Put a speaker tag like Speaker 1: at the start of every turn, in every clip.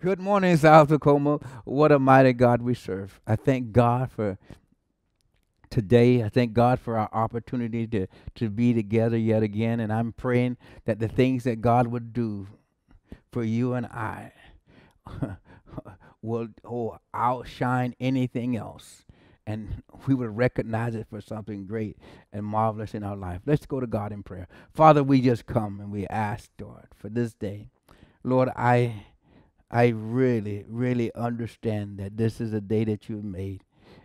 Speaker 1: Good morning, South Tacoma. What a mighty God we serve. I thank God for today. I thank God for our opportunity to, to be together yet again. And I'm praying that the things that God would do for you and I will oh, outshine anything else. And we would recognize it for something great and marvelous in our life. Let's go to God in prayer. Father, we just come and we ask, Lord, for this day. Lord, I I really, really understand that this is a day that you've made.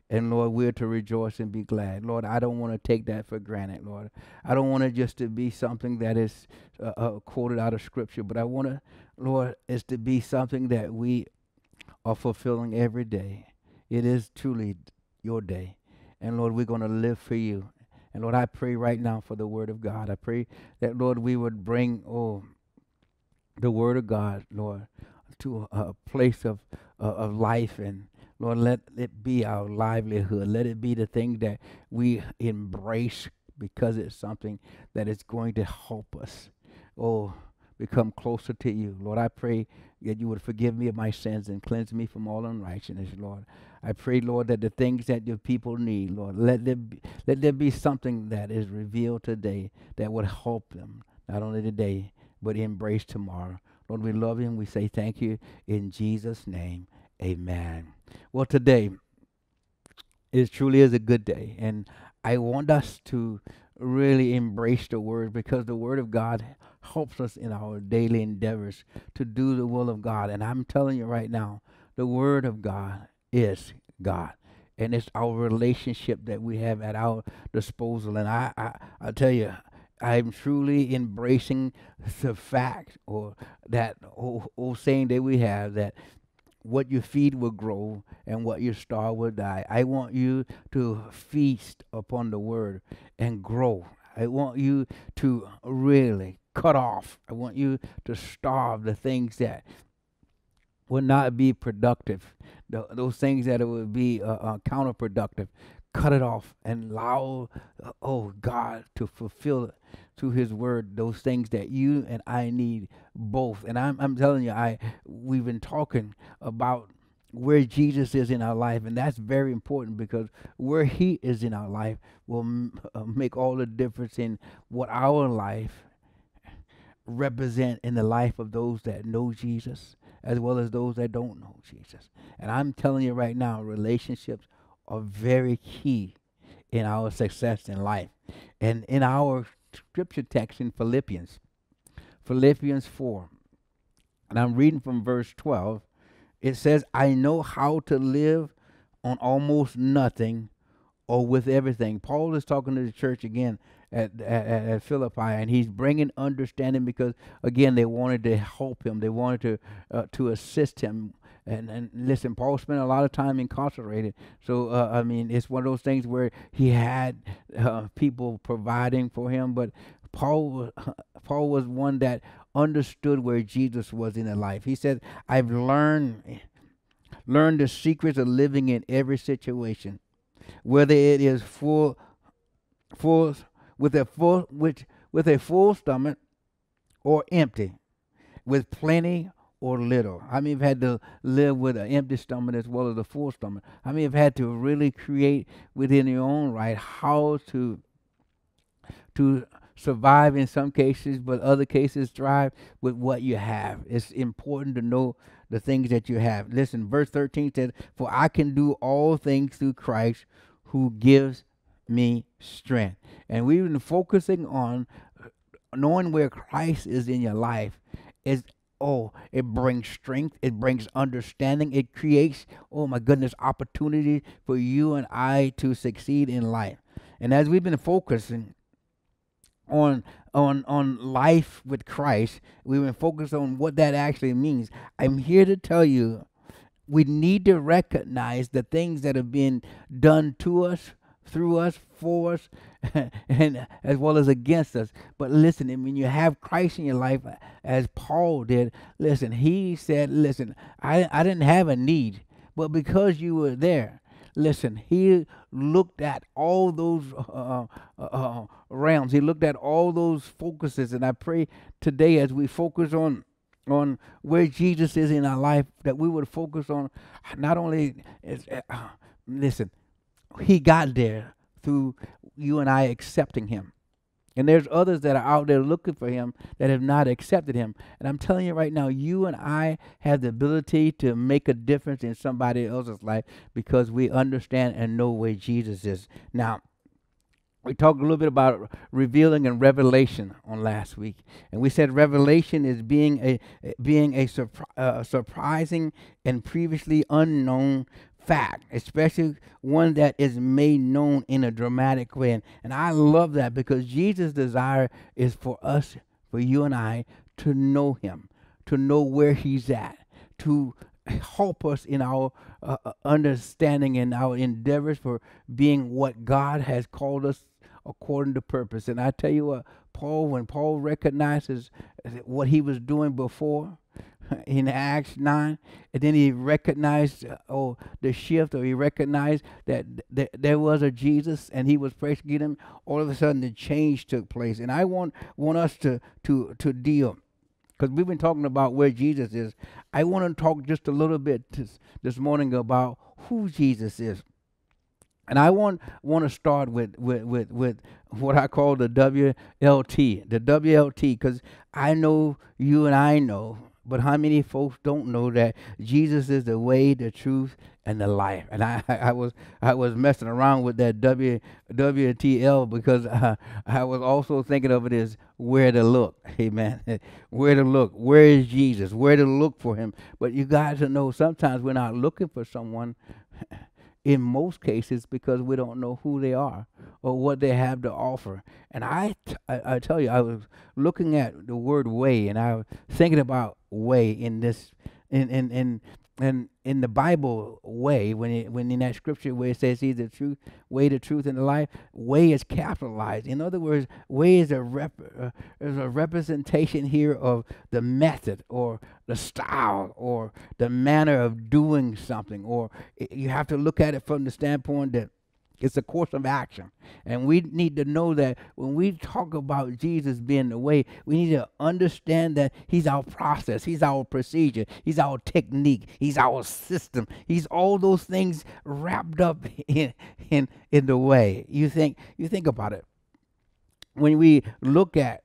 Speaker 1: And Lord, we're to rejoice and be glad. Lord, I don't want to take that for granted, Lord. I don't want it just to be something that is uh, uh, quoted out of Scripture, but I want to, Lord, is to be something that we are fulfilling every day. It is truly your day. And Lord, we're going to live for you. And Lord, I pray right now for the word of God. I pray that, Lord, we would bring, oh, the word of God, Lord, to a, place of uh, of life and Lord, let it be our livelihood. Let it be the thing that we embrace because it's something that is going to help us. Oh, become closer to you. Lord, I pray that you would forgive me of my sins and cleanse me from all unrighteousness, Lord. I pray, Lord, that the things that your people need, Lord, let there be, let there be something that is revealed today that would help them, not only today, but embrace tomorrow. Lord, we love you and we say thank you in Jesus' name. Amen. Well, today it truly is a good day, and I want us to really embrace the word because the word of God helps us in our daily endeavors to do the will of God. And I'm telling you right now, the word of God is God. And it's our relationship that we have at our disposal. And I, I, I tell you, I'm truly embracing the fact or that old, old saying that we have that what you feed will grow and what you starve will die. I want you to feast upon the word and grow. I want you to really cut off. I want you to starve the things that would not be productive, the, those things that it would be uh, uh, counterproductive cut it off and allow, uh, oh God, to fulfill through His Word those things that you and I need both. And I'm, I'm telling you, I we've been talking about where Jesus is in our life, and that's very important because where He is in our life will m- uh, make all the difference in what our life represent in the life of those that know Jesus as well as those that don't know Jesus. And I'm telling you right now, relationships are very key in our success in life. And in our scripture text in Philippians, Philippians 4, and I'm reading from verse 12, it says, I know how to live on almost nothing or with everything. Paul is talking to the church again at, at, at, Philippi, and he's bringing understanding because again they wanted to help him, they wanted to uh, to assist him and and listen, Paul spent a lot of time incarcerated. So uh, I mean, it's one of those things where he had uh, people providing for him, but Paul Paul was one that understood where Jesus was in his life. He said, "I've learned learned the secrets of living in every situation, whether it is full full with a full which with a full stomach or empty, with plenty or little? How many have had to live with an empty stomach as well as a full stomach? How many have had to really create within your own right how to to survive in some cases, but other cases thrive with what you have. It's important to know the things that you have. Listen, verse 13 says, For I can do all things through Christ who gives me strength. And we've been focusing on knowing where Christ is in your life is oh, it brings strength, it brings understanding, it creates, oh my goodness, opportunity for you and I to succeed in life. And as we've been focusing on on on life with Christ, we've been focused on what that actually means. I'm here to tell you we need to recognize the things that have been done to us through us, for us, and as well as against us. But listen, when you have Christ in your life, as Paul did, listen, he said, listen, I, I didn't have a need, but because you were there, listen, he looked at all those uh, uh, uh, realms. He looked at all those focuses. And I pray today as we focus on on where Jesus is in our life, that we would focus on not only, uh, listen, He got there through you and I accepting Him. And there's others that are out there looking for him that have not accepted him. And I'm telling you right now, you and I have the ability to make a difference in somebody else's life because we understand and know where Jesus is. Now, we talked a little bit about revealing and revelation on last week, and we said revelation is being a being a surpri- uh, surprising and previously unknown fact, especially one that is made known in a dramatic way. And, and I love that because Jesus' desire is for us, for you and I, to know Him, to know where He's at, to help us in our uh, uh understanding and our endeavors for being what God has called us according to purpose. And I tell you what, Paul, when Paul recognizes what he was doing before in Acts 9, and then he recognized uh, oh the shift, or he recognized that th- there was a Jesus and he was persecuting him, all of a sudden the change took place. And I want want us to to to deal because we've been talking about where Jesus is. I want to talk just a little bit this, this morning about who Jesus is. And I want want to start with, with, with, with what I call the WLT, the WLT, because I know you and I know, but how many folks don't know that Jesus is the way, the truth, and the life? And I, I, was I was messing around with that W WTL because uh, I was also thinking of it as where to look. Amen. where to look? Where is Jesus? Where to look for him? But you got to know sometimes we're not looking for someone in most cases because we don't know who they are or what they have to offer. And I, I tell you, I was looking at the word way and I was thinking about way in this, in, in, in and in the Bible way, when it, when in that scripture where it says he's the truth, way, the truth, and the life, way is capitalized. In other words, way is a rep, uh, is a representation here of the method or the style or the manner of doing something. Or it, you have to look at it from the standpoint that it's a course of action. And we need to know that when we talk about Jesus being the way, we need to understand that He's our process, He's our procedure, He's our technique, He's our system. He's all those things wrapped up in, in, in the way. You think you think about it. When we look at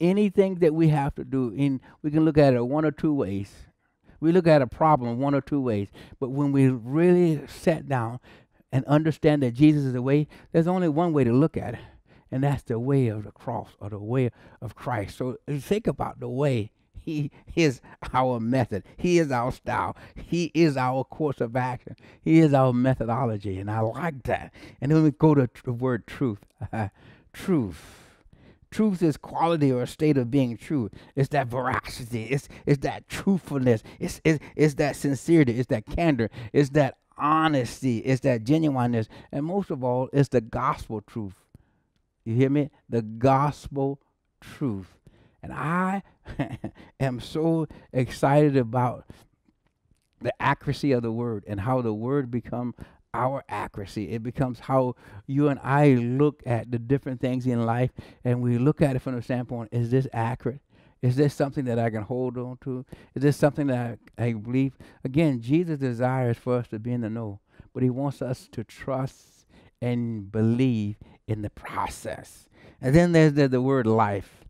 Speaker 1: anything that we have to do, in we can look at it one or two ways. We look at a problem one or two ways. But when we really sat down and understand that Jesus is the way, there's only one way to look at it, and that's the way of the cross or the way of Christ. So think about the way. He is our method. He is our style. He is our course of action. He is our methodology, and I like that. And then we go to the word truth. truth. Truth is quality or a state of being true. It's that veracity. It's it's that truthfulness. It's it's, it's that sincerity. It's that candor. It's that honesty, it's that genuineness, and most of all, it's the gospel truth. You hear me? The gospel truth. And I am so excited about the accuracy of the word and how the word become our accuracy. It becomes how you and I look at the different things in life and we look at it from the standpoint, is this accurate? Is this something that I can hold on to? Is this something that I, I believe? Again, Jesus desires for us to be in the know, but he wants us to trust and believe in the process. And then there's the, the word life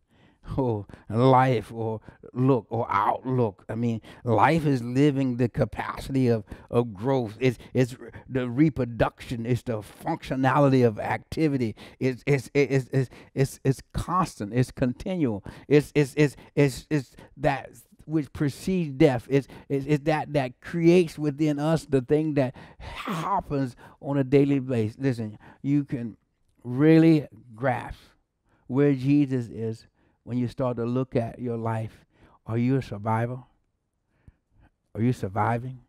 Speaker 1: or life or look or outlook. I mean, life is living the capacity of, of growth. It's, it's the reproduction. It's the functionality of activity. It's, it's, it's, it's, it's, it's constant. It's continual. It's, it's, it's, it's, it's that which precedes death. It's, it's, it's that that creates within us the thing that happens on a daily basis. Listen, you can really grasp where Jesus is when you start to look at your life, are you a survivor? Are you surviving?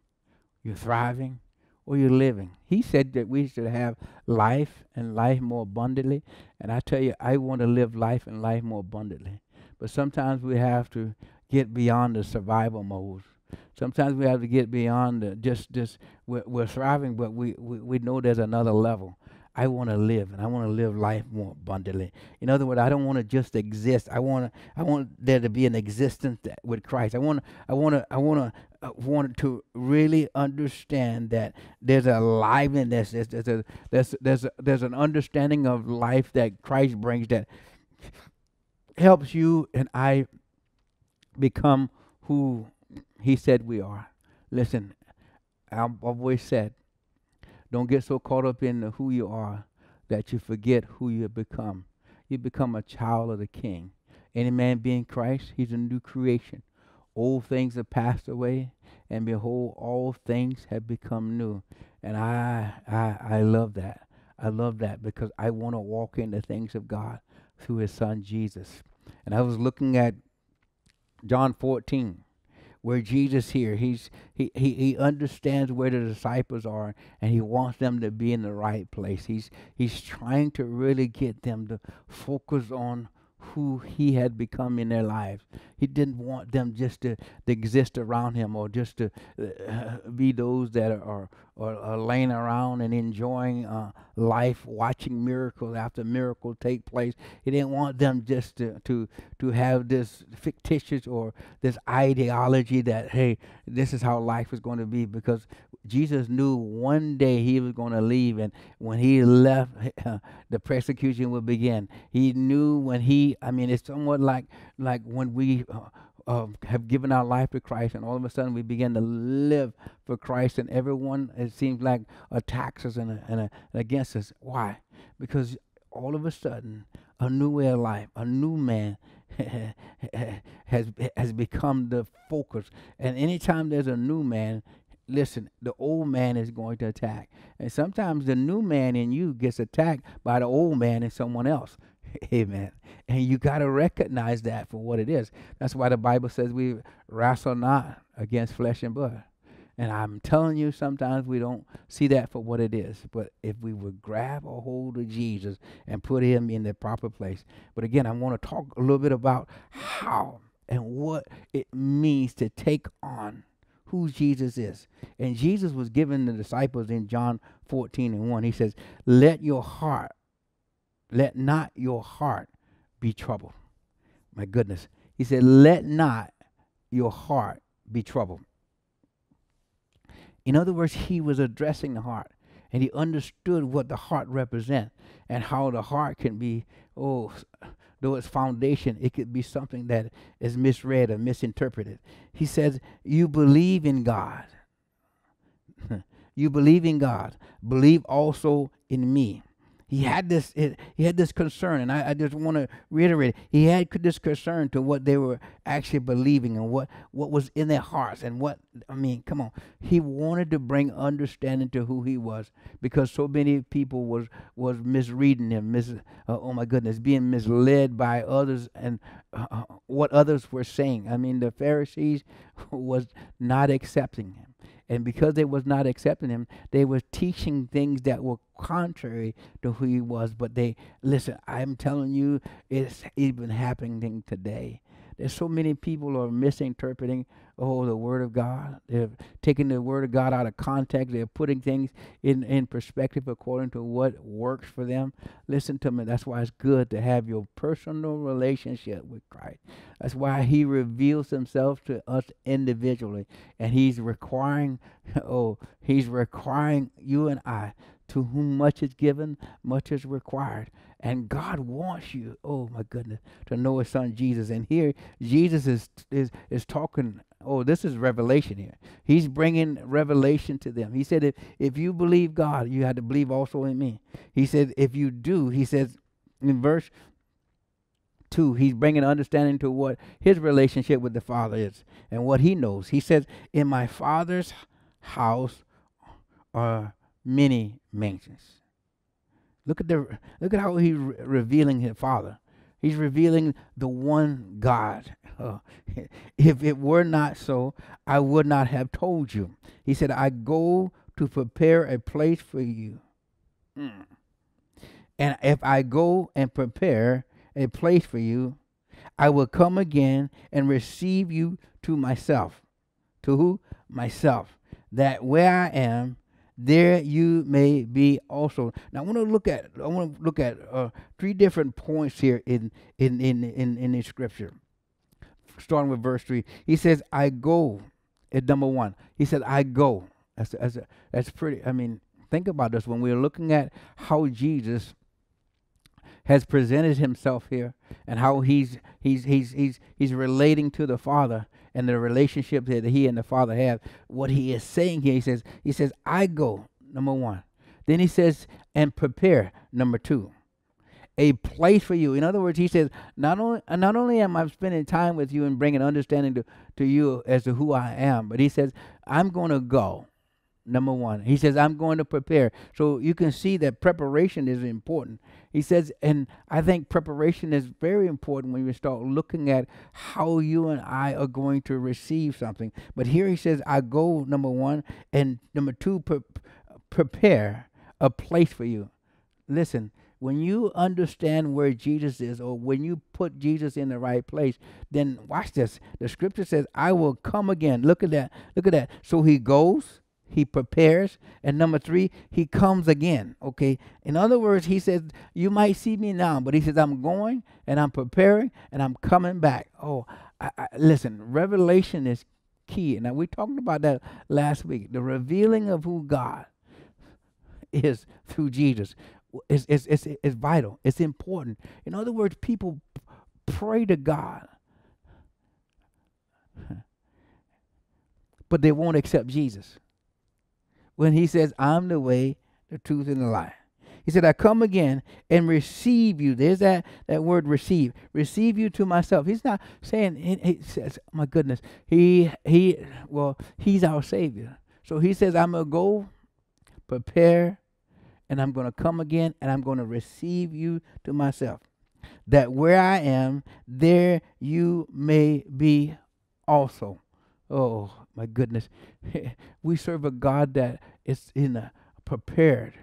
Speaker 1: You're thriving? Or you're living? He said that we should have life and life more abundantly. And I tell you, I want to live life and life more abundantly. But sometimes we have to get beyond the survival mode. Sometimes we have to get beyond the just just we're, we're thriving, but we, we, we know there's another level. I want to live and I want to live life more abundantly. In other words, I don't want to just exist. I want to, I want there to be an existence that, with Christ. I want I want to I want to uh, want to really understand that there's a liveliness, there's there's a, there's there's a, there's an understanding of life that Christ brings that helps you and I become who He said we are. Listen, I've always said don't get so caught up in who you are that you forget who you have become. You become a child of the King. Any man being Christ, he's a new creation. Old things have passed away, and behold, all things have become new. And I, I, I love that. I love that because I want to walk in the things of God through His Son Jesus. And I was looking at John 14, where Jesus here, he's he, he he understands where the disciples are and he wants them to be in the right place. He's he's trying to really get them to focus on who he had become in their lives. He didn't want them just to, to exist around him or just to uh, be those that are, are laying around and enjoying uh, life, watching miracle after miracle take place. He didn't want them just to, to, to have this fictitious or this ideology that, hey, this is how life is going to be because Jesus knew one day he was going to leave, and when he left, the persecution would begin. He knew when he, I mean, it's somewhat like like when we uh, uh, have given our life to Christ, and all of a sudden we begin to live for Christ, and everyone it seems like attacks us and, and, and against us. Why? Because all of a sudden, a new way of life, a new man has has become the focus. And anytime there's a new man, listen, the old man is going to attack. And sometimes the new man in you gets attacked by the old man in someone else. Amen. And you got to recognize that for what it is. That's why the Bible says we wrestle not against flesh and blood. And I'm telling you, sometimes we don't see that for what it is. But if we would grab a hold of Jesus and put him in the proper place. But again, I want to talk a little bit about how and what it means to take on who Jesus is. And Jesus was giving the disciples in John 14 and 1. He says, Let your heart, let not your heart be troubled. My goodness. He said, Let not your heart be troubled. In other words, he was addressing the heart and he understood what the heart represents and how the heart can be, oh, though its foundation, it could be something that is misread or misinterpreted. He says, You believe in God. you believe in God. Believe also in me he had this he had this concern and i, I just want to reiterate he had this concern to what they were actually believing and what what was in their hearts and what i mean come on. He wanted to bring understanding to who he was because so many people was was misreading him mis uh, oh my goodness being misled by others and uh, uh what others were saying. I mean the pharisees was not accepting him and because they was not accepting him, they were teaching things that were contrary to who he was. But they listen, I'm telling you, it's even happening today. There's so many people are misinterpreting oh the word of God. They're taking the word of God out of context. They're putting things in, in perspective according to what works for them. Listen to me. That's why it's good to have your personal relationship with Christ. That's why he reveals himself to us individually. And he's requiring, oh, he's requiring you and I to whom much is given, much is required. And God wants you, oh my goodness, to know his son Jesus. And here Jesus is is is talking, oh, this is revelation here. He's bringing revelation to them. He said if if you believe God, you had to believe also in me. He said if you do, he says in verse 2, he's bringing understanding to what his relationship with the Father is and what he knows. He says, In my Father's house are many mansions. Look at the look at how he's re- revealing his Father. He's revealing the one God. Uh, if it were not so, I would not have told you. He said, I go to prepare a place for you. Mm. And if I go and prepare a place for you, I will come again and receive you to myself. To who? Myself. That where I am, there you may be also. Now I want to look at I want to look at uh, three different points here in in in in in the scripture. Starting with verse three, he says, "I go." At number one, he said, "I go." That's that's that's pretty. I mean, think about this when we're looking at how Jesus has presented himself here and how he's he's he's he's he's relating to the Father and the relationship that he and the Father have. What he is saying here, he says, he says, I go, number one. Then he says, and prepare, number two. A place for you. In other words, he says, not only not only am I spending time with you and bringing understanding to, to you as to who I am, but he says, I'm going to go number one. He says, I'm going to prepare. So you can see that preparation is important. He says, and I think preparation is very important when you start looking at how you and I are going to receive something. But here he says, I go, number one, and number two, pre- prepare a place for you. Listen, when you understand where Jesus is, or when you put Jesus in the right place, then watch this. The scripture says, I will come again. Look at that. Look at that. So he goes he prepares and number three he comes again okay? In other words he says you might see me now but he says i'm going and i'm preparing and i'm coming back. Oh I, I, listen revelation is key. And we talked about that last week. The revealing of who god is through jesus is, is, is, is vital. It's important. In other words people pray to god but they won't accept jesus when he says, I'm the way, the truth, and the life. He said, I come again and receive you. There's that, that word receive. Receive you to myself. He's not saying, he, he says, my goodness, he, he, well, he's our Savior. So he says, I'm going to go prepare and I'm going to come again and I'm going to receive you to myself. That where I am, there you may be also. Oh, my goodness. we serve a God that is in a prepared,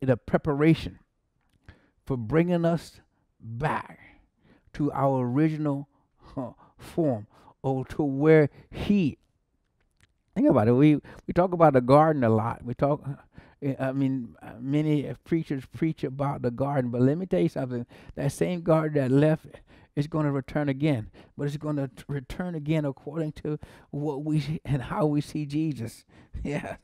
Speaker 1: in a preparation for bringing us back to our original uh, form or to where He. Think about it. We we talk about the garden a lot. We talk. Uh, I mean, many preachers preach about the garden, but let me tell you something. That same garden that left is going to return again, but it's going to return again according to what we and how we see Jesus. Yeah.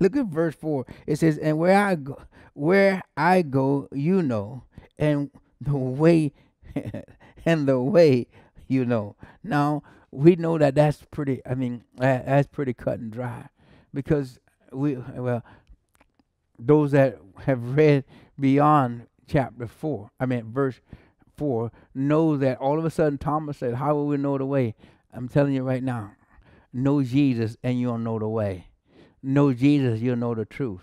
Speaker 1: Look at verse 4. It says, "And where I go, where I go, you know, and the way and the way you know." Now, we know that that's pretty I mean, that's pretty cut and dry because we well those that have read beyond chapter 4, I mean verse for know that all of a sudden Thomas said, How will we know the way? I'm telling you right now, know Jesus and you'll know the way. Know Jesus, you'll know the truth.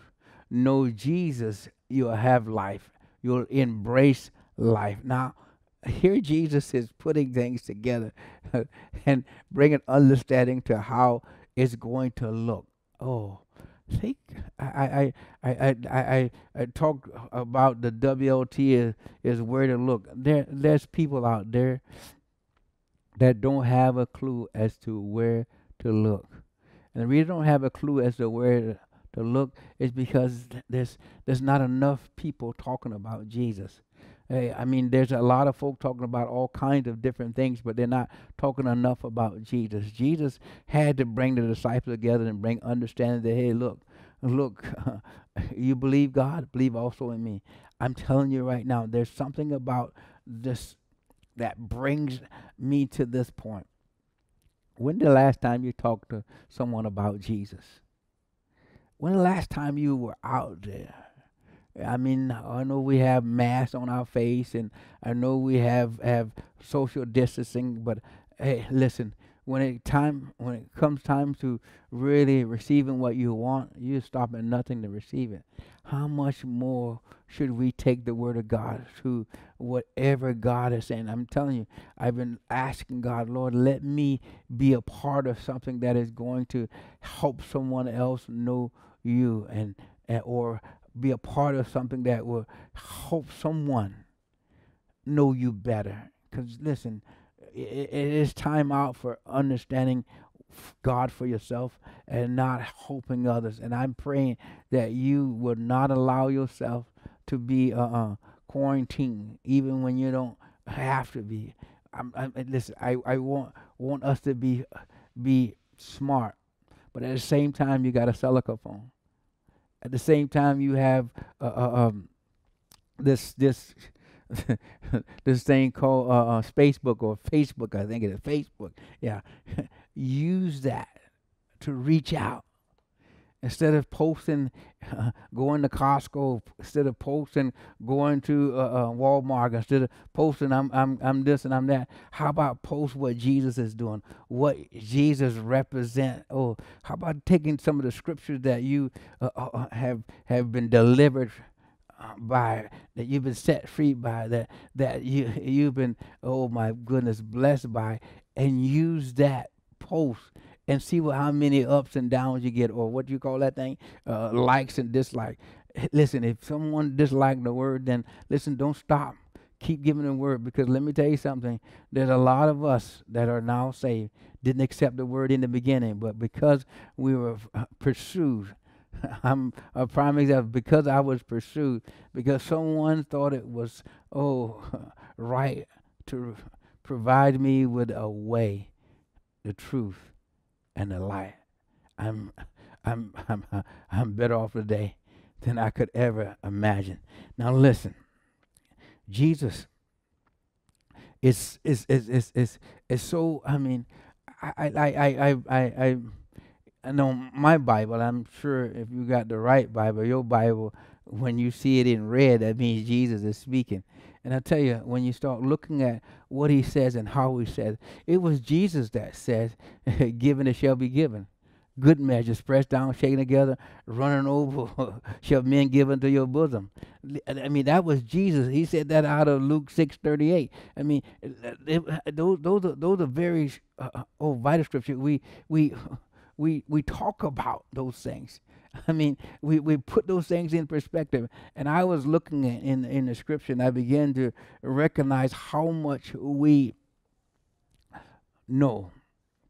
Speaker 1: Know Jesus, you'll have life. You'll embrace life. Now, here Jesus is putting things together and bringing understanding to how it's going to look. Oh, think I I I I I, I talk about the WLT is, is where to look. There there's people out there that don't have a clue as to where to look. And the reason they don't have a clue as to where to, to look is because there's there's not enough people talking about Jesus. Hey, I mean, there's a lot of folk talking about all kinds of different things, but they're not talking enough about Jesus. Jesus had to bring the disciples together and bring understanding that, hey, look, look, you believe God, believe also in me. I'm telling you right now, there's something about this that brings me to this point. When the last time you talked to someone about Jesus? When the last time you were out there? I mean, I know we have masks on our face, and I know we have have social distancing. But hey, listen, when it time when it comes time to really receiving what you want, you stop at nothing to receive it. How much more should we take the word of God to whatever God is saying? I'm telling you, I've been asking God, Lord, let me be a part of something that is going to help someone else know you and, and or be a part of something that will help someone know you better. Because listen, it, it is time out for understanding God for yourself and not helping others. And I'm praying that you would not allow yourself to be uh, uh, quarantined, even when you don't have to be. I'm, I'm, listen, I, I want want us to be be smart, but at the same time, you got a cellular phone. At the same time, you have uh, uh, um, this this this thing called uh, uh, Facebook or Facebook. I think it is Facebook. Yeah, use that to reach out instead of posting uh, going to Costco, instead of posting going to uh, uh, Walmart, instead of posting I'm I'm I'm this and I'm that. How about post what Jesus is doing, what Jesus represent? Oh, how about taking some of the scriptures that you uh, uh, uh, have have been delivered by that you've been set free by that that you you've been oh my goodness blessed by and use that post and see what, how many ups and downs you get, or what you call that thing, uh, likes and dislikes. Listen, if someone disliked the word, then listen, don't stop. Keep giving the word because let me tell you something. There's a lot of us that are now saved didn't accept the word in the beginning, but because we were uh, pursued, I'm a prime example. Because I was pursued, because someone thought it was oh right to provide me with a way, the truth and the light. I'm, I'm, I'm, I'm better off today than I could ever imagine. Now listen, Jesus is is is is is, is so. I mean, I I I I I. I I know my Bible. I'm sure if you got the right Bible, your Bible, when you see it in red, that means Jesus is speaking. And I tell you, when you start looking at what he says and how he says, it was Jesus that said, Given it shall be given. Good measures, pressed down, shaken together, running over, shall men give unto your bosom. I mean, that was Jesus. He said that out of Luke six thirty eight. I mean, it, those those are those are very uh, uh oh vital scripture. We we we we talk about those things. I mean, we, we put those things in perspective. And I was looking at in in the scripture, and I began to recognize how much we know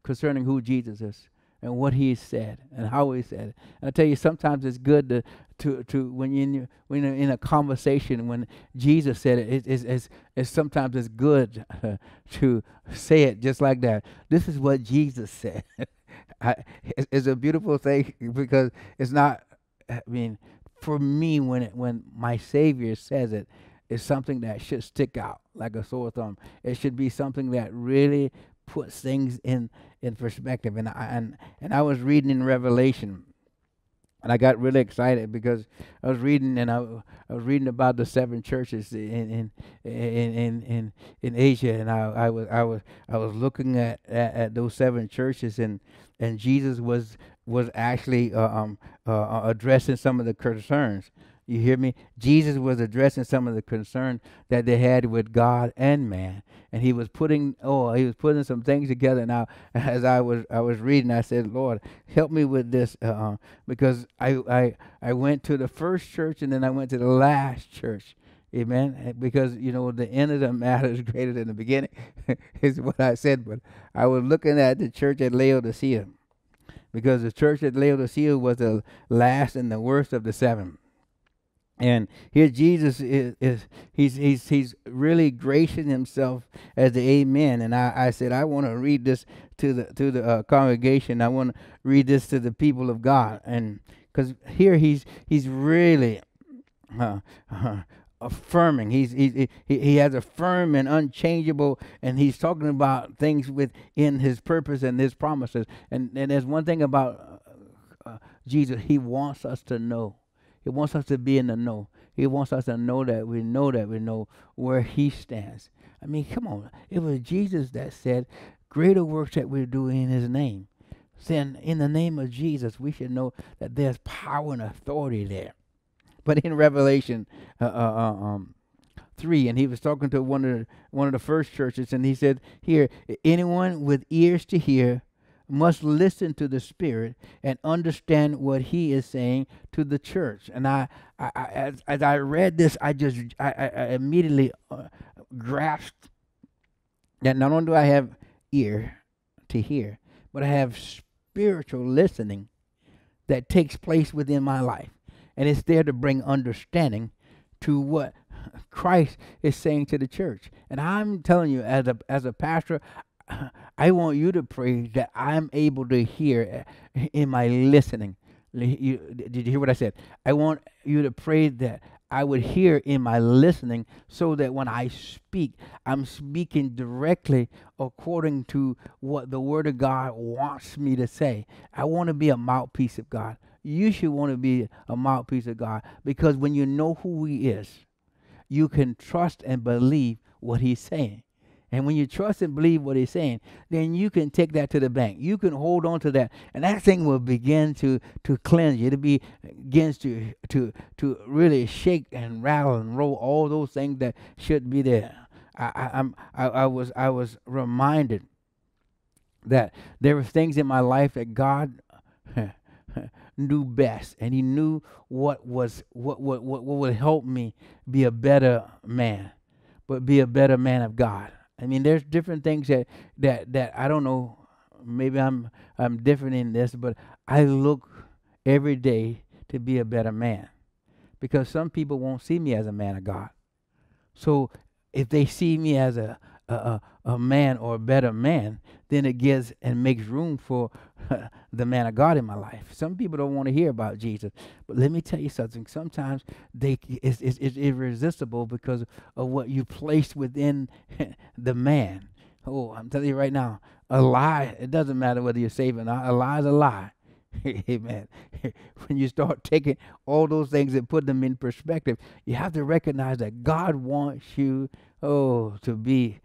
Speaker 1: concerning who Jesus is and what He said and how He said it. And I tell you, sometimes it's good to to to when you in, when you're in a conversation when Jesus said it, it it's, it's, it's sometimes it's good to say it just like that. This is what Jesus said. I, it's, it's a beautiful thing because it's not. I mean, for me, when it, when my Savior says it, it's something that should stick out like a sore thumb. It should be something that really puts things in in perspective. And I and and I was reading in Revelation, and I got really excited because I was reading and I, I was reading about the seven churches in in in in in, in Asia, and I, I was I was I was looking at, at, at those seven churches and and Jesus was was actually uh, um, uh, uh, addressing some of the concerns. You hear me? Jesus was addressing some of the concern that they had with God and man, and he was putting oh he was putting some things together. Now, as I was I was reading, I said, Lord, help me with this uh, because I I I went to the first church and then I went to the last church. Amen. Because you know the end of the matter is greater than the beginning, is what I said. But I was looking at the church at Laodicea, because the church at Laodicea was the last and the worst of the seven. And here Jesus is, is he's he's he's really gracing himself as the Amen. And I, I said I want to read this to the to the uh, congregation. I want to read this to the people of God, and because here he's he's really uh, uh, affirming. He's, he, he, he has a firm and unchangeable, and he's talking about things within his purpose and his promises. And, and there's one thing about uh, uh, Jesus, he wants us to know. He wants us to be in the know. He wants us to know that we know that we know where he stands. I mean, come on. It was Jesus that said, Greater works that we do in his name. Then, in the name of Jesus, we should know that there's power and authority there but in Revelation uh, uh, uh, um, three, and he was talking to one of the, one of the first churches, and he said, "Here, anyone with ears to hear." Must listen to the Spirit and understand what He is saying to the church. And I, I, I as, as, I read this, I just I, I immediately uh, grasped that not only do I have ear to hear, but I have spiritual listening that takes place within my life. And it's there to bring understanding to what Christ is saying to the church. And I'm telling you, as a as a pastor, I want you to pray that I'm able to hear eh, in my listening. You, did you hear what I said? I want you to pray that I would hear in my listening so that when I speak, I'm speaking directly according to what the Word of God wants me to say. I want to be a mouthpiece of God. You should want to be a mouthpiece of God because when you know who He is, you can trust and believe what He's saying. And when you trust and believe what he's saying, then you can take that to the bank. You can hold on to that, and that thing will begin to to cleanse you. To be begins to to to really shake and rattle and roll all those things that should be there. I, I, I'm I, I was I was reminded that there were things in my life that God knew best, and He knew what was what what what, what would help me be a better man, but be a better man of God. I mean, there's different things that that that I don't know. Maybe I'm I'm different in this, but I look every day to be a better man, because some people won't see me as a man of God. So if they see me as a a, a man or a better man, then it gives and makes room for the man of God in my life. Some people don't want to hear about Jesus, but let me tell you something. Sometimes they it's, it's, it's irresistible because of what you place within the man. Oh, I'm telling you right now, a lie. It doesn't matter whether you're saved or not. A lie is a lie. Amen. when you start taking all those things and put them in perspective, you have to recognize that God wants you, oh, to be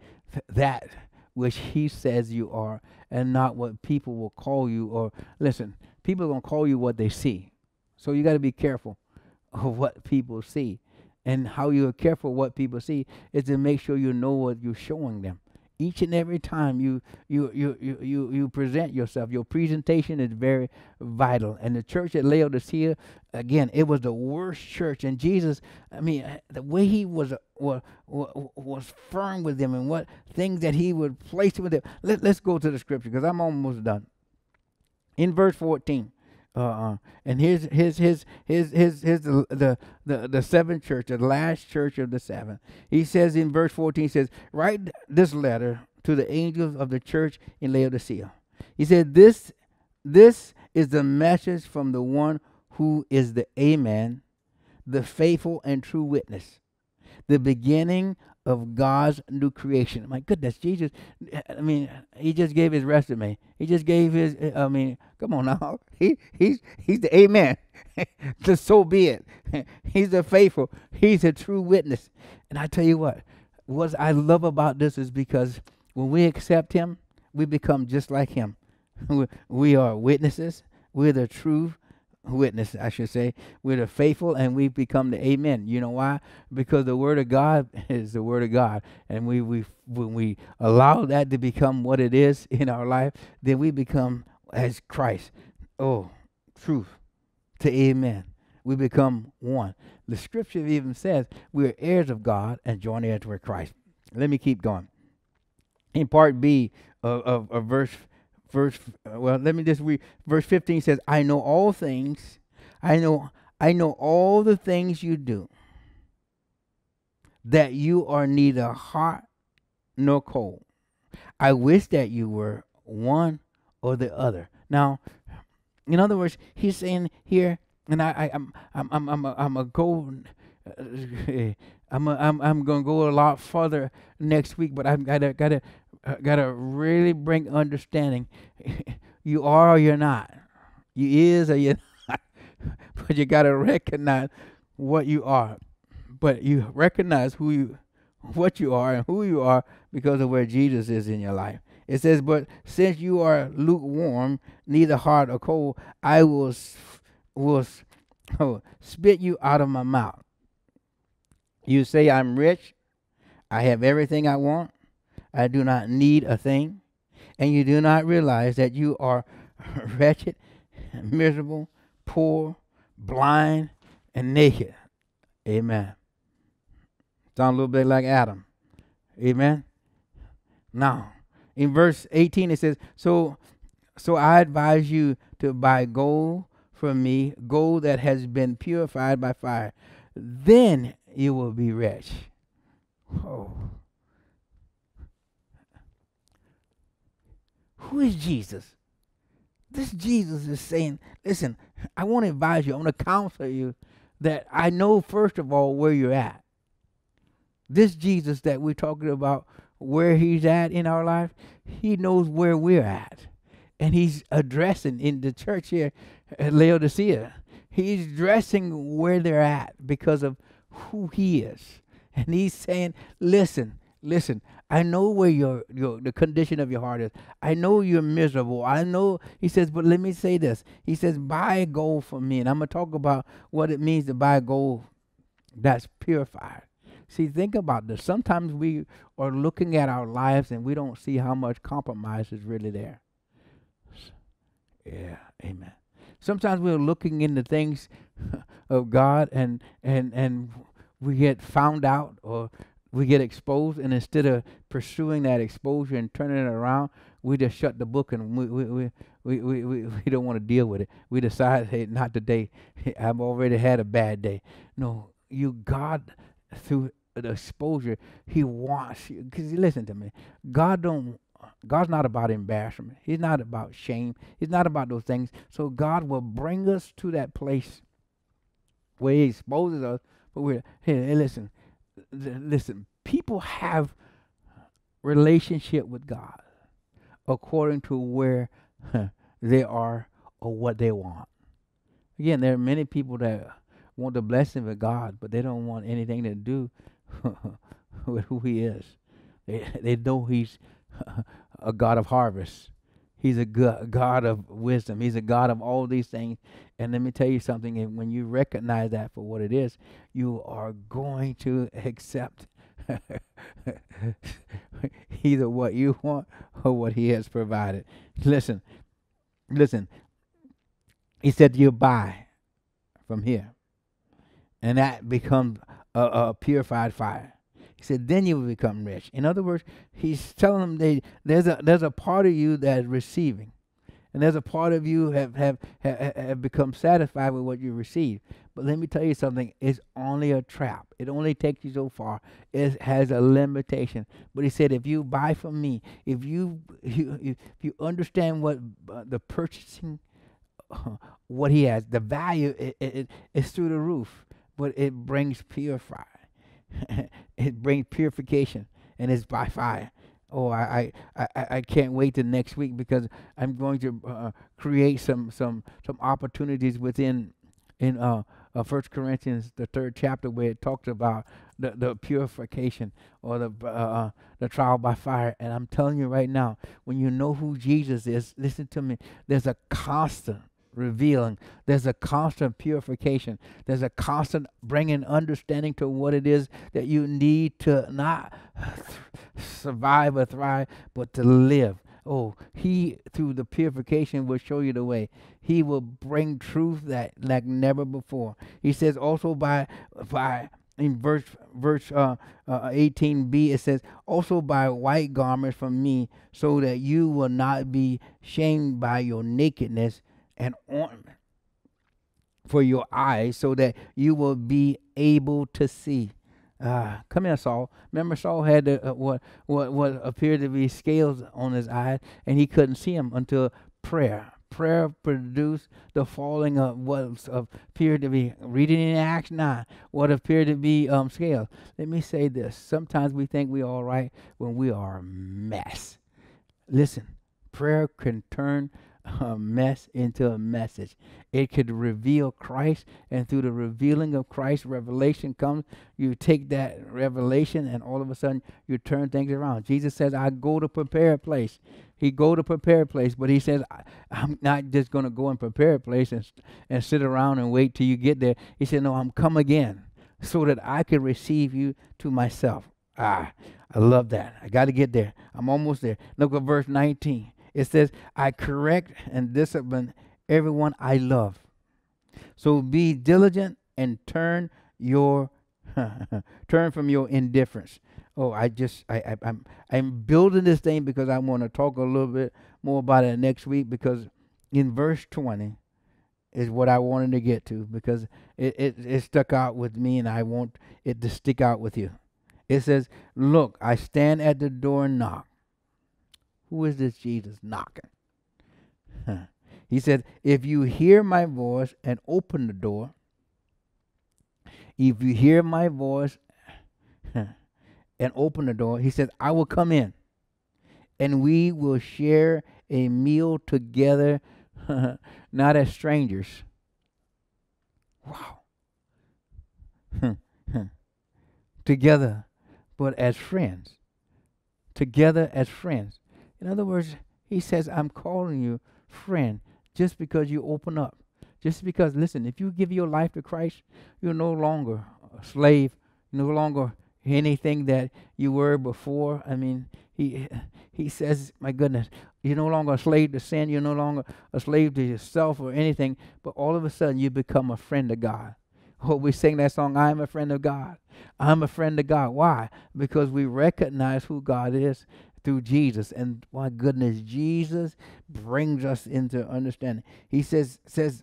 Speaker 1: that which he says you are and not what people will call you or listen people are going to call you what they see. So you got to be careful of what people see. And how you're careful what people see is to make sure you know what you're showing them each and every time you you you you you, you present yourself your presentation is very vital. And the church at laodicea again it was the worst church. And jesus i mean uh, the way he was uh, was was firm with them and what things that he would place with them. Let, let's go to the scripture because i'm almost done. In verse 14 uh, and here's his his his his his the, the the seventh church, the last church of the seven. He says in verse 14, he says, Write this letter to the angels of the church in Laodicea. He said, This this is the message from the one who is the Amen, the faithful and true witness, the beginning of God's new creation. My goodness, Jesus, I mean, he just gave his resume. He just gave his, I mean, come on now. He, he's, he's the amen. the so be it. he's the faithful. He's a true witness. And I tell you what, what I love about this is because when we accept him, we become just like him. we are witnesses. We're the true witness, I should say. We're the faithful and we've become the amen. You know why? Because the word of God is the word of God. And we, we when we allow that to become what it is in our life, then we become as Christ. Oh, truth to amen. We become one. The scripture even says we are heirs of God and joint heirs with Christ. Let me keep going. In part B of, of, of verse verse well let me just read. Verse 15 says i know all things. I know i know all the things you do that you are neither hot nor cold. I wish that you were one or the other. Now in other words he's saying here and i, I i'm i'm i'm i'm a, I'm a go I'm, a, I'm I'm gonna go a lot further next week, but I've gotta uh, got to Uh, really bring understanding. you are or you're not. You is or you're not. but you got to recognize what you are. But you recognize who you, what you are, and who you are because of where Jesus is in your life. It says, "But since you are lukewarm, neither hot or cold, I will will oh, spit you out of my mouth." You say, "I'm rich, I have everything I want." I do not need a thing, and you do not realize that you are wretched, miserable, poor, blind, and naked. Amen. Sound a little bit like Adam. Amen. Now, in verse 18 it says, So so I advise you to buy gold from me gold that has been purified by fire. Then you will be rich. Oh. Who is Jesus? This Jesus is saying, listen, I want to advise you, I want to counsel you that I know, first of all, where you're at. This Jesus that we're talking about, where he's at in our life, he knows where we're at. And he's addressing in the church here at Laodicea, he's addressing where they're at because of who he is. And he's saying, listen, listen, I know where your, your the condition of your heart is. I know you're miserable. I know he says, but let me say this. He says, buy gold from me. And I'm gonna talk about what it means to buy gold that's purified. See, think about this. Sometimes we are looking at our lives and we don't see how much compromise is really there. Yeah, amen. Sometimes we're looking into things of God and and and we get found out or we get exposed, and instead of pursuing that exposure and turning it around, we just shut the book and we we we we, we, we, we don't want to deal with it. We decide, hey, not today. I've already had a bad day. No, you God through the exposure, He wants you. Because listen to me, God don't. God's not about embarrassment. He's not about shame. He's not about those things. So God will bring us to that place where He exposes us. But we're hey, hey listen, listen, people have relationship with God according to where they are or what they want. Again, there are many people that want the blessing of God, but they don't want anything to do with who He is. They they know He's a God of harvest. He's a God of wisdom. He's a God of all these things. And let me tell you something. And when you recognize that for what it is, you are going to accept either what you want or what He has provided. Listen, listen. He said you buy from here, and that becomes a, a purified fire. He said, then you will become rich. In other words, he's telling them they, there's a there's a part of you that is receiving. And there's a part of you have, have, have, have become satisfied with what you receive. But let me tell you something, it's only a trap. It only takes you so far. It has a limitation. But he said, if you buy from me, if you, you if you understand what uh, the purchasing, uh, what he has, the value, it, it, it, it's through the roof. But it brings purify. it brings purification, and it's by fire. Oh, I, I, I, I can't wait to next week because I'm going to uh, create some some some opportunities within in uh, uh First Corinthians the third chapter where it talks about the, the purification or the uh, uh, the trial by fire. And I'm telling you right now, when you know who Jesus is, listen to me. There's a constant revealing. There's a constant purification. There's a constant bringing understanding to what it is that you need to not survive or thrive, but to live. Oh, he through the purification will show you the way. He will bring truth that like never before. He says also by by in verse verse uh, uh, 18b it says also buy white garments from me so that you will not be shamed by your nakedness and ointment for your eyes so that you will be able to see. Uh, come here, Saul. Remember, Saul had the, uh, what what what appeared to be scales on his eyes, and he couldn't see them until prayer. Prayer produced the falling of what appeared to be reading in Acts nine, what appeared to be um, scales. Let me say this: sometimes we think we're all right when we are a mess. Listen, prayer can turn a mess into a message. It could reveal Christ, and through the revealing of Christ, revelation comes. You take that revelation, and all of a sudden, you turn things around. Jesus says, "I go to prepare a place." He go to prepare a place, but he says, "I'm not just going to go and prepare a place and and sit around and wait till you get there." He said, "No, I'm come again, so that I can receive you to myself." Ah, I love that. I got to get there. I'm almost there. Look at verse 19. It says, I correct and discipline everyone I love. So be diligent and turn your turn from your indifference. Oh, I just I, I I'm I'm building this thing because I want to talk a little bit more about it next week because in verse 20 is what I wanted to get to because it, it, it stuck out with me and I want it to stick out with you. It says, Look, I stand at the door and knock. Who is this Jesus knocking? He said, If you hear my voice and open the door, if you hear my voice and open the door, he says, I will come in and we will share a meal together, not as strangers. Wow. together, but as friends. Together as friends. In other words, he says, I'm calling you friend just because you open up. Just because, listen, if you give your life to Christ, you're no longer a slave, no longer anything that you were before. I mean, he he says, my goodness, you're no longer a slave to sin, you're no longer a slave to yourself or anything, but all of a sudden you become a friend of God. Oh, we sing that song, I am a friend of God. I'm a friend of God. Why? Because we recognize who God is through Jesus. And my goodness, Jesus brings us into understanding. He says, says,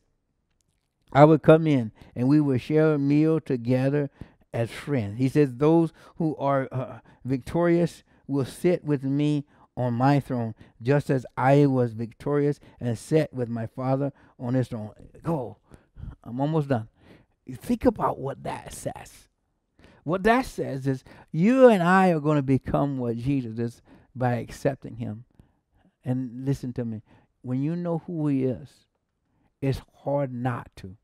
Speaker 1: I would come in and we would share a meal together as friends. He says, Those who are uh, victorious will sit with me on my throne, just as I was victorious and sat with my Father on his throne. Go. I'm almost done. Think about what that says. What that says is you and I are going to become what Jesus is by accepting him. And listen to me, when you know who he is, it's hard not to.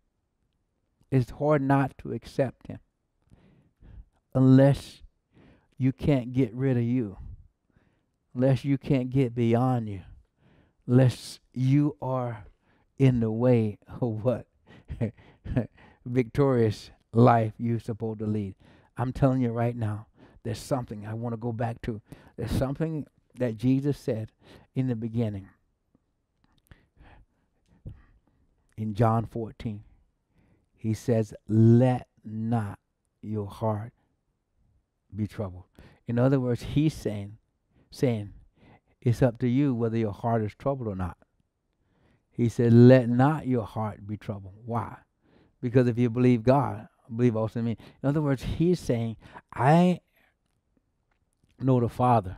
Speaker 1: It's hard not to accept him unless you can't get rid of you, unless you can't get beyond you, unless you are in the way of what victorious life you're supposed to lead. I'm telling you right now, there's something I want to go back to. There's something that Jesus said in the beginning. In John 14, he says, Let not your heart be troubled. In other words, he's saying, saying, it's up to you whether your heart is troubled or not. He said, Let not your heart be troubled. Why? Because if you believe God, believe also in me. In other words, he's saying, I know the Father,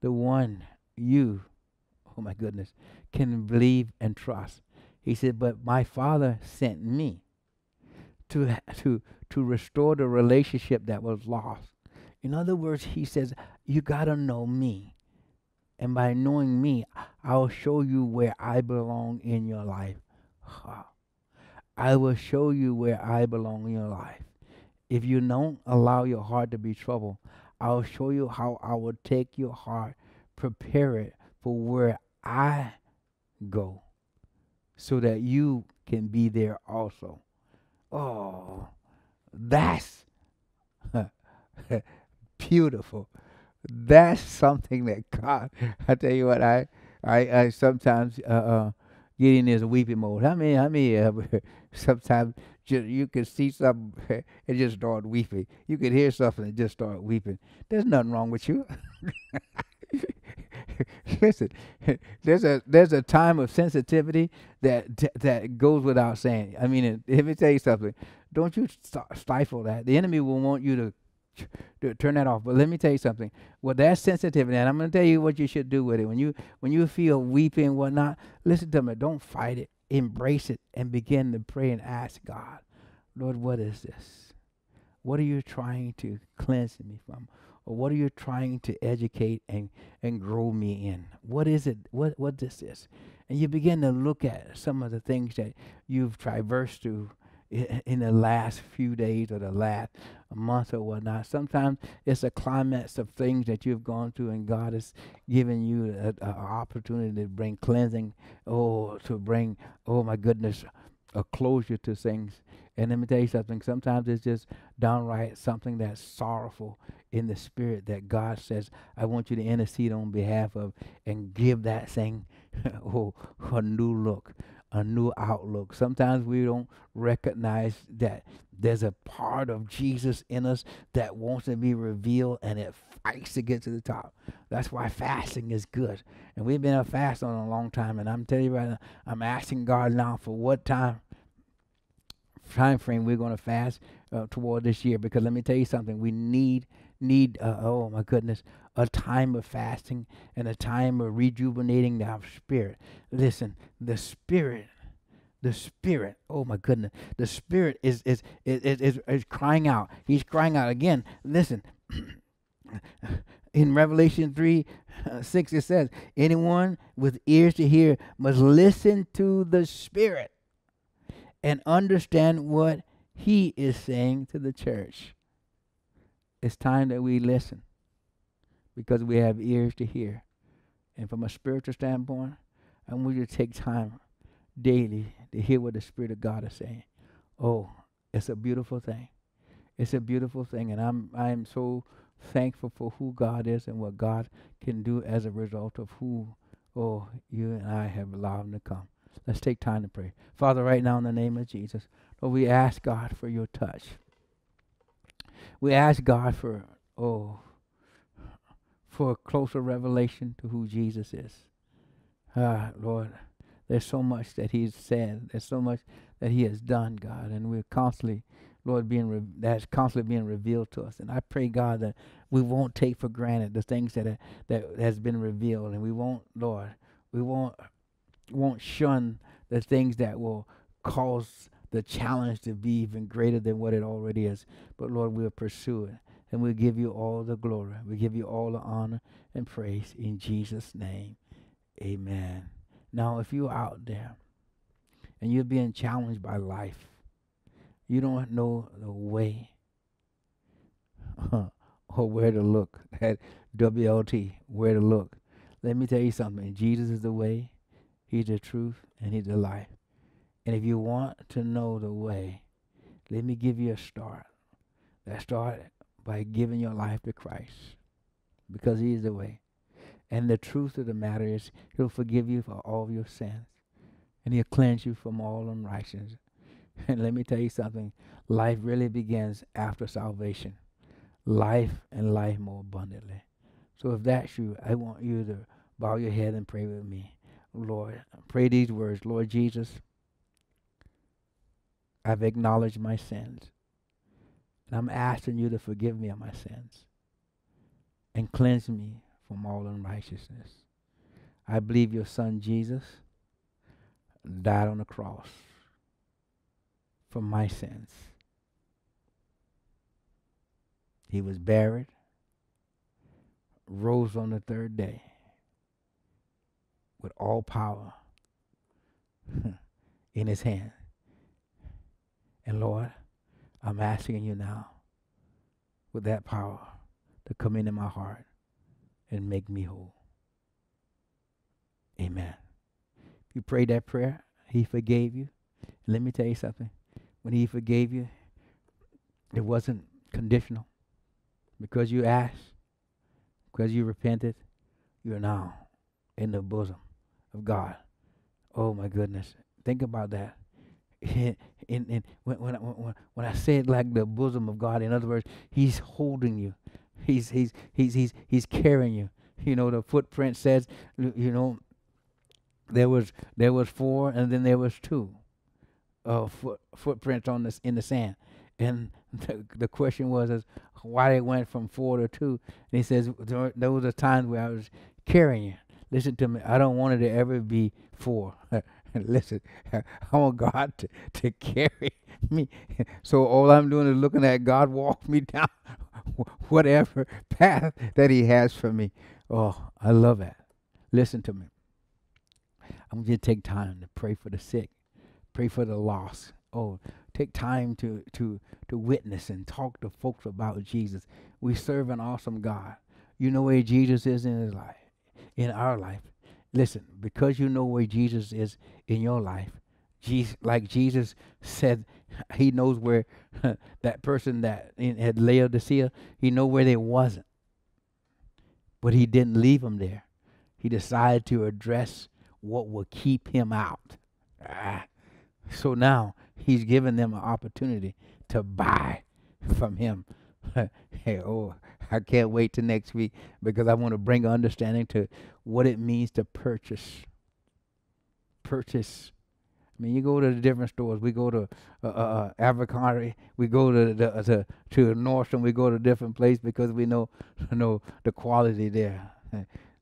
Speaker 1: the one you, oh my goodness, can believe and trust. He said, But my Father sent me to, to, to restore the relationship that was lost. In other words, he says, You got to know me. And by knowing me, I'll show you where I belong in your life. I will show you where I belong in your life. If you don't allow your heart to be troubled, I'll show you how I will take your heart, prepare it for where I go, so that you can be there also. Oh, that's beautiful. That's something that God. I tell you what, I I, I sometimes uh, uh, get in this weeping mode. How many? How many? Uh, sometimes just, you can see something and just start weeping. You can hear something and just start weeping. There's nothing wrong with you. Listen, there's a there's a time of sensitivity that that goes without saying. I mean, let me tell you something. Don't you stifle that. The enemy will want you to to turn that off. But let me tell you something. Well, that's sensitivity, and I'm going to tell you what you should do with it. When you when you feel weeping, whatnot, listen to me. Don't fight it embrace it and begin to pray and ask God, Lord, what is this? What are you trying to cleanse me from? Or what are you trying to educate and, and grow me in? What is it? What what this is? And you begin to look at some of the things that you've traversed through in the last few days or the last month or whatnot. Sometimes it's a climax of things that you've gone through, and God has given you an opportunity to bring cleansing, oh, to bring, oh my goodness, a closure to things. And let me tell you something. Sometimes it's just downright something that's sorrowful in the spirit that God says, I want you to intercede on behalf of and give that thing oh, a new look a new outlook. Sometimes we don't recognize that there's a part of Jesus in us that wants to be revealed and it fights to get to the top. That's why fasting is good. And we've been a fast on a long time. And I'm telling you right now, I'm asking God now for what time time frame we're going to fast uh, toward this year because let me tell you something we need need uh, oh my goodness a time of fasting and a time of rejuvenating our spirit. Listen the spirit the spirit oh my goodness the spirit is is is is, is crying out. He's crying out again. Listen in revelation 3 uh, 6 it says anyone with ears to hear must listen to the spirit and understand what he is saying to the church. It's time that we listen because we have ears to hear and from a spiritual standpoint i want you to take time daily to hear what the Spirit of God is saying. Oh, it's a beautiful thing. It's a beautiful thing, and I'm I am so thankful for who God is and what God can do as a result of who oh you and I have allowed him to come. Let's take time to pray. Father, right now in the name of Jesus, Lord, we ask God for your touch. We ask God for oh for a closer revelation to who Jesus is. Ah, Lord, there's so much that He's said. There's so much that He has done, God, and we're constantly, Lord, being re- that's constantly being revealed to us. And I pray, God, that we won't take for granted the things that that has been revealed, and we won't, Lord, we won't won't shun the things that will cause the challenge to be even greater than what it already is. But Lord, we'll pursue it. And we'll give you all the glory. We give you all the honor and praise in Jesus' name. Amen. Now, if you're out there and you're being challenged by life, you don't know the way or where to look. At WLT, where to look. Let me tell you something. Jesus is the way, He's the truth, and He's the life. And if you want to know the way, let me give you a start. That start by giving your life to Christ because He is the way. And the truth of the matter is, He'll forgive you for all your sins. And He'll cleanse you from all unrighteousness. And let me tell you something life really begins after salvation. Life and life more abundantly. So if that's you, I want you to bow your head and pray with me. Lord, pray these words Lord Jesus, I've acknowledged my sins. And I'm asking you to forgive me of my sins and cleanse me from all unrighteousness. I believe your son Jesus died on the cross for my sins. He was buried, rose on the third day with all power in his hand. And Lord, I'm asking you now with that power to come into my heart and make me whole. Amen. If you prayed that prayer, He forgave you. let me tell you something. When He forgave you, it wasn't conditional. Because you asked, because you repented, you're now in the bosom of God. Oh my goodness. Think about that. In, in, when, when, when, when I say it like the bosom of God, in other words, He's holding you. He's he's he's he's he's carrying you. You know the footprint says, you know, there was there was four and then there was two, uh, foot, footprints on this in the sand, and the, the question was is why they went from four to two. And he says there, there was a time where I was carrying you. Listen to me. I don't want it to ever be four. Listen, I want God to, to carry me. So all I'm doing is looking at God walk me down whatever path that He has for me. Oh, I love that. Listen to me. I'm going to take time to pray for the sick, pray for the lost. Oh, take time to to to witness and talk to folks about Jesus. We serve an awesome God. You know where Jesus is in his life, in our life. Listen, because you know where Jesus is in your life, Jesus, like Jesus said, he knows where that person that had Laodicea, he know where they wasn't. But he didn't leave them there. He decided to address what would keep him out. Ah. So now he's given them an opportunity to buy from him. hey, oh, I can't wait to next week because I want to bring understanding to what it means to purchase. Purchase. I mean, you go to the different stores. We go to uh, uh, uh We go to the to, to Nordstrom. We go to different places because we know know the quality there.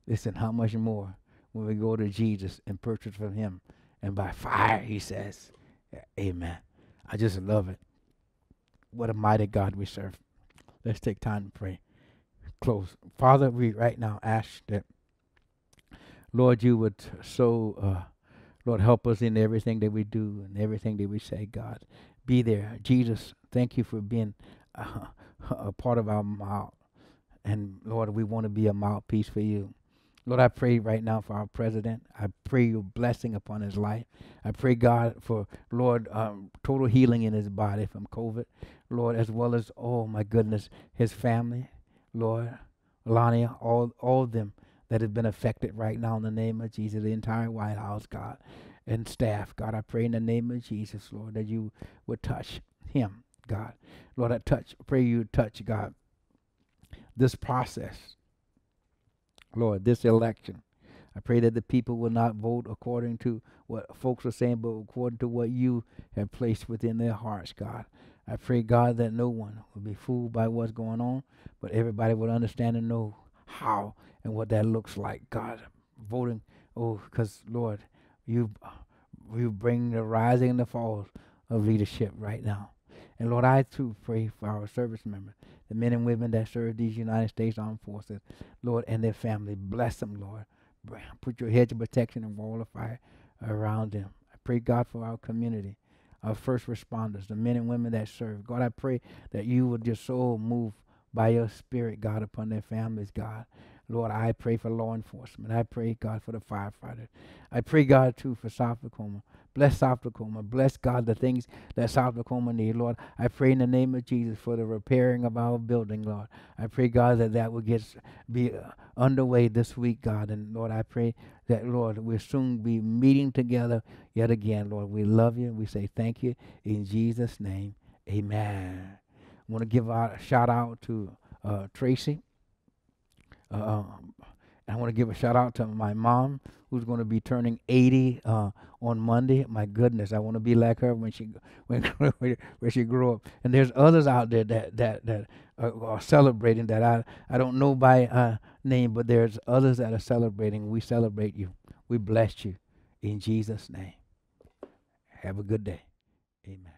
Speaker 1: Listen, how much more when we go to Jesus and purchase from Him, and by fire, He says, "Amen." I just love it. What a mighty God we serve. Let's take time to pray. Close. Father, we right now ask that, Lord, you would so, uh, Lord, help us in everything that we do and everything that we say, God. Be there. Jesus, thank you for being uh, a part of our mouth. And Lord, we want to be a mouthpiece for you. Lord, I pray right now for our president. I pray your blessing upon his life. I pray, God, for, Lord, um, total healing in his body from COVID. Lord, as well as, oh my goodness, his family. Lord, Lania, all, all of them that have been affected right now in the name of Jesus, the entire White House, God, and staff. God, I pray in the name of Jesus, Lord, that you would touch him, God. Lord, I touch, pray you touch, God, this process Lord, this election. I pray that the people will not vote according to what folks are saying, but according to what you have placed within their hearts, God. I pray, God, that no one will be fooled by what's going on, but everybody will understand and know how and what that looks like, God. Voting, oh, because, Lord, you, you bring the rising and the falls of leadership right now. And Lord, I too pray for our service members the men and women that serve these United States Armed Forces, Lord, and their family. Bless them, Lord. Put your hedge of protection and wall of fire around them. I pray, God, for our community, our first responders, the men and women that serve. God, I pray that you would just so move by your spirit, God, upon their families, God. Lord, I pray for law enforcement. I pray, God, for the firefighters. I pray, God, too, for South Tacoma. Bless South Tacoma. Bless God the things that South Tacoma need. Lord, I pray in the name of Jesus for the repairing of our building, Lord. I pray, God, that that will get be uh, underway this week, God. And Lord, I pray that, Lord, we'll soon be meeting together yet again, Lord. We love you. We say thank you in Jesus' name. Amen. I want to give a shout out to uh, Tracy. Uh, um, I want to give a shout out to my mom, who's going to be turning 80 uh, on Monday. My goodness, I want to be like her when she when when she grew up. And there's others out there that that that are, are celebrating that I I don't know by uh, name, but there's others that are celebrating. We celebrate you. We bless you in Jesus' name. Have a good day. Amen.